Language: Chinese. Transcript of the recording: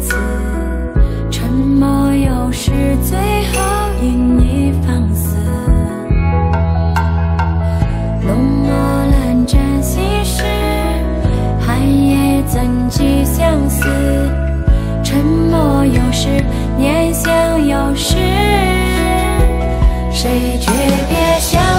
次沉默有时最后因你放肆浓墨难沾心事寒夜怎寄相思沉默有时念想有时谁诀别相